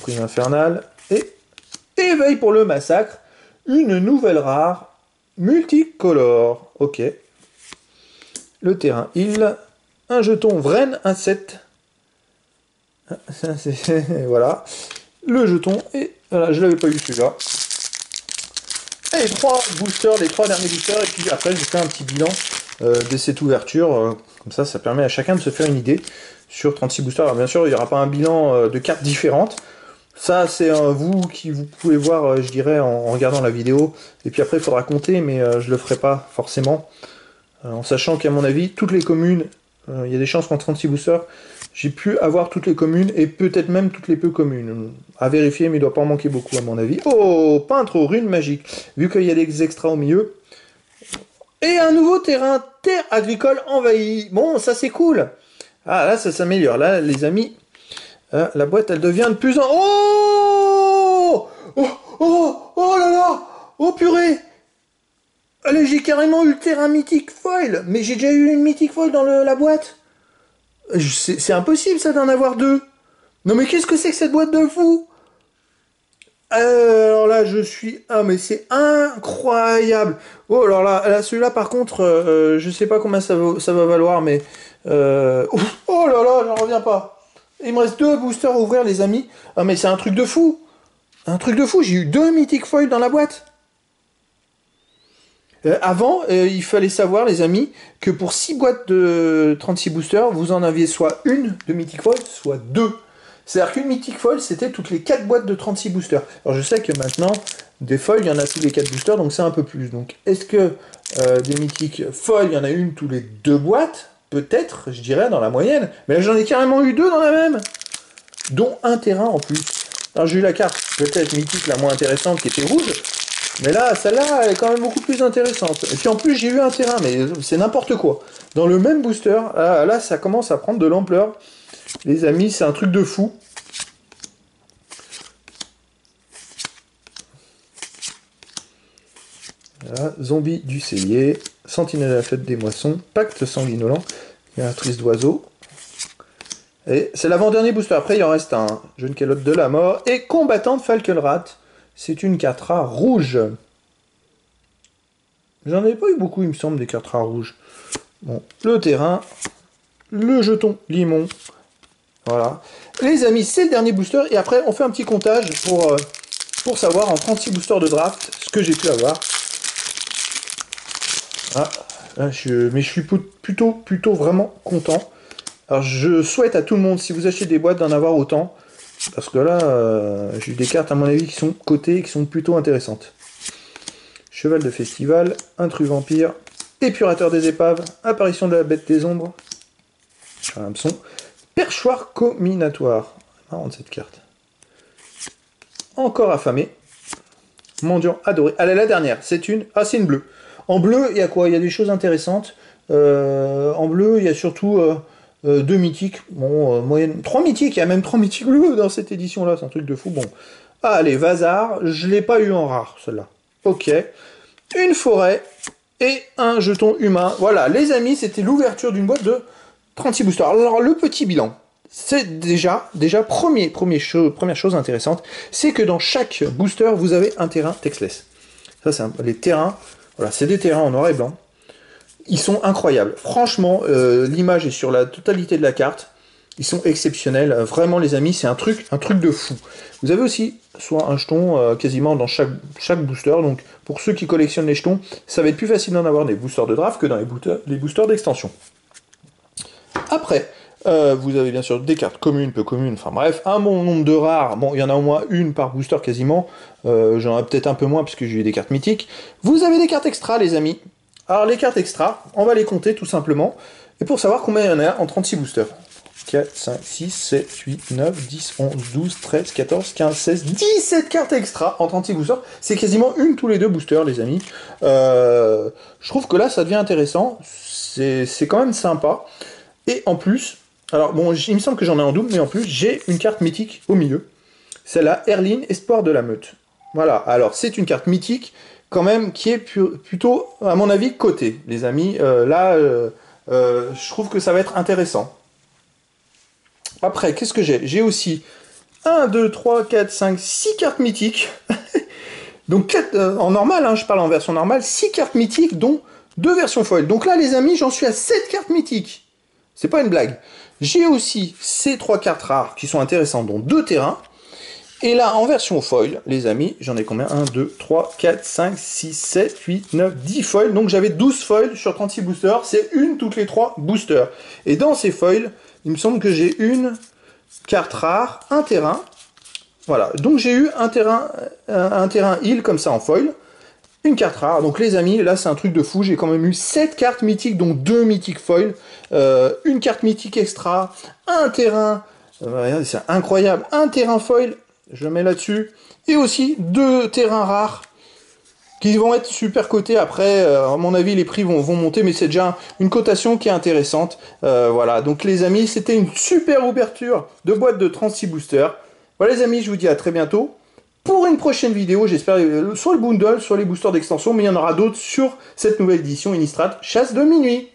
prix infernal et éveil pour le massacre. Une nouvelle rare, multicolore. Ok. Le terrain, il. Un jeton Vren, un 7 voilà. Le jeton, et voilà, je l'avais pas eu celui-là. Et trois boosters, les trois derniers boosters, et puis après je fais un petit bilan euh, de cette ouverture. Euh, comme ça, ça permet à chacun de se faire une idée sur 36 boosters. Alors bien sûr, il n'y aura pas un bilan euh, de cartes différentes. Ça, c'est vous qui vous pouvez voir, je dirais, en, regardant la vidéo. Et puis après, il faudra compter, mais je le ferai pas forcément. en sachant qu'à mon avis, toutes les communes, il y a des chances qu'en 36 boosters, j'ai pu avoir toutes les communes et peut-être même toutes les peu communes. À vérifier, mais il doit pas en manquer beaucoup à mon avis. Oh, peintre aux runes magiques. Vu qu'il y a des extras au milieu. Et un nouveau terrain, terre agricole envahie. Bon, ça c'est cool. Ah là, ça s'améliore. Là, les amis, euh, la boîte, elle devient de plus en... Oh Oh Oh Oh là là Oh purée Allez, j'ai carrément eu le terrain mythique foil. Mais j'ai déjà eu une mythique foil dans la boîte. C'est impossible ça d'en avoir deux. Non mais qu'est-ce que c'est que cette boîte de fou alors là, je suis... Ah, mais c'est incroyable Oh, alors là, là celui-là, par contre, euh, je sais pas combien ça va, ça va valoir, mais... Euh, oh là là, j'en reviens pas Il me reste deux boosters à ouvrir, les amis. Ah, mais c'est un truc de fou Un truc de fou, j'ai eu deux Mythic Foil dans la boîte euh, avant, euh, il fallait savoir, les amis, que pour 6 boîtes de 36 boosters, vous en aviez soit une de Mythic Foil, soit deux. C'est-à-dire qu'une Mythic Foil, c'était toutes les 4 boîtes de 36 boosters. Alors je sais que maintenant, des foils, il y en a tous les 4 boosters, donc c'est un peu plus. Donc est-ce que euh, des Mythic Foil, il y en a une tous les deux boîtes? Peut-être, je dirais, dans la moyenne. Mais j'en ai carrément eu deux dans la même. Dont un terrain en plus. Alors j'ai eu la carte, peut-être mythique la moins intéressante, qui était rouge. Mais là, celle-là, elle est quand même beaucoup plus intéressante. Et puis en plus, j'ai eu un terrain, mais c'est n'importe quoi. Dans le même booster, là, ça commence à prendre de l'ampleur. Les amis, c'est un truc de fou. zombie du cellier, sentinelle à la fête des moissons, pacte sanguinolent, créatrice d'oiseaux. Et c'est l'avant-dernier booster. Après, il en reste un. Jeune calotte de la mort et combattant de. C'est une carte rare rouge. J'en avais pas eu beaucoup, il me semble, des cartes rares rouges. Bon, le terrain, le jeton limon. Voilà. Les amis, c'est le dernier booster. Et après, on fait un petit comptage pour, euh, pour savoir en 36 boosters de draft ce que j'ai pu avoir. Ah, je, mais je suis plutôt, plutôt vraiment content. Alors, je souhaite à tout le monde, si vous achetez des boîtes, d'en avoir autant. Parce que là, euh, j'ai eu des cartes à mon avis qui sont cotées et qui sont plutôt intéressantes. Cheval de festival, intrus vampire, épurateur des épaves, apparition de la bête des ombres, un hameçon, perchoir combinatoire. Marrant cette carte. Encore affamé. Mendiant adoré. Allez, la dernière, c'est une. Ah, c'est une bleue. En bleu, il y a quoi? Il y a des choses intéressantes. Euh, en bleu, il y a surtout euh, euh, deux mythiques, bon, moyenne, trois mythiques, il y a même trois mythiques bleus dans cette édition-là, c'est un truc de fou. Bon, ah, allez, Vazar, je l'ai pas eu en rare, celle-là. Ok, une forêt et un jeton humain. Voilà, les amis, c'était l'ouverture d'une boîte de 36 boosters. Alors, le petit bilan, c'est déjà, déjà premier première chose intéressante, c'est que dans chaque booster, vous avez un terrain textless. Ça, c'est les terrains, voilà, c'est des terrains en noir et blanc ils sont incroyables. Franchement, euh, l'image est sur la totalité de la carte. Ils sont exceptionnels. Vraiment, les amis, c'est un truc, un truc de fou. Vous avez aussi soit un jeton euh, quasiment dans chaque, booster. Donc, pour ceux qui collectionnent les jetons, ça va être plus facile d'en avoir des boosters de draft que dans les boosters d'extension. Après, euh, vous avez bien sûr des cartes communes, peu communes, enfin bref, un bon nombre de rares. Bon, il y en a au moins une par booster quasiment. J'en ai peut-être un peu moins puisque j'ai eu des cartes mythiques. Vous avez des cartes extra, les amis. Alors les cartes extra, on va les compter tout simplement. Et pour savoir combien il y en a en 36 boosters. 4, 5, 6, 7, 8, 9, 10, 11, 12, 13, 14, 15, 16, 17 cartes extra en 36 boosters. C'est quasiment une tous les deux boosters, les amis. Euh, je trouve que là, ça devient intéressant. C'est quand même sympa. Et en plus, alors bon, il me semble que j'en ai en double, mais en plus, j'ai une carte mythique au milieu. C'est la Erline Espoir de la Meute. Voilà, alors c'est une carte mythique quand même qui est plutôt, à mon avis, côté, les amis. Euh, là, euh, je trouve que ça va être intéressant. Après, qu'est-ce que j'ai? J'ai aussi 1, 2, 3, 4, 5, 6 cartes mythiques. Donc euh, en normal, hein, je parle en version normale, 6 cartes mythiques, dont 2 versions foil. Donc là, les amis, j'en suis à 7 cartes mythiques. C'est pas une blague. J'ai aussi ces 3 cartes rares qui sont intéressantes, dont 2 terrains. Et là, en version foil, les amis, j'en ai combien? 1, 2, 3, 4, 5, 6, 7, 8, 9, 10 foils. Donc j'avais 12 foils sur 36 boosters. C'est une toutes les 3 boosters. Et dans ces foils, il me semble que j'ai une carte rare, un terrain. Voilà, donc j'ai eu un terrain, un, terrain heal comme ça en foil, une carte rare. Donc les amis, là c'est un truc de fou, j'ai quand même eu 7 cartes mythiques, dont 2 mythiques foil, euh, une carte mythique extra, un terrain, euh, c'est incroyable, un terrain foil, je le mets là-dessus, et aussi deux terrains rares qui vont être super cotés. Après, euh, à mon avis, les prix vont, monter, mais c'est déjà une cotation qui est intéressante. Voilà, donc les amis, c'était une super ouverture de boîte de 36 boosters. Voilà les amis, je vous dis à très bientôt pour une prochaine vidéo, j'espère, euh, sur le bundle, sur les boosters d'extension, mais il y en aura d'autres sur cette nouvelle édition Innistrad Chasse de minuit.